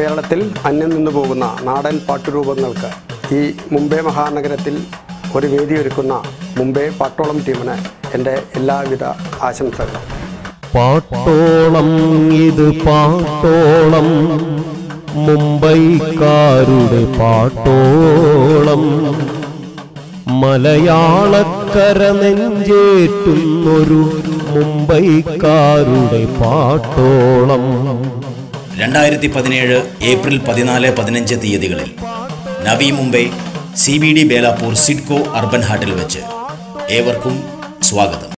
കേരളത്തിൽ അന്യം നിന്നു പോകുന്ന നാടൻ പാട്ടുരൂപങ്ങൾക്ക് ഈ മുംബൈ മഹാനഗരത്തിൽ ഒരു വേദിയൊരുക്കുന്ന മുംബൈ പാട്ടോളം ടീമിന് എന്റെ എല്ലാവിധ ആശംസകൾ പാട്ടോളം ഇത് പാട്ടോളം മുംബൈക്കാരുടെ പാട്ടോളം. മലയാളക്കര നെഞ്ചേറ്റുന്നൊരു മുംബൈക്കാരുടെ പാട്ടോളം. രണ്ടായിരത്തി പതിനേഴ് ഏപ്രിൽ പതിനാല് പതിനഞ്ച് തീയതികളിൽ Navi Mumbai C B D Belapur CIDCO urban ഹാട്ടിൽ വെച്ച് ഏവർക്കും സ്വാഗതം.